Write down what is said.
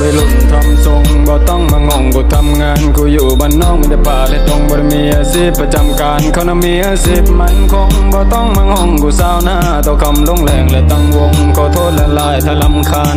วัยรุ่นทำทรงบ่ต้องมางงกูทำงานกูอยู่บ้านนอกมีแต่ป่าและตรงบ่ได้มีอาชีพประจำการเขาน่ะมีอาชีพมันคงบ่ต้องมางงกูสาวหน้าต่อคำลงแรงและตั้งวงขอโทษละลายถ้าลำคาญ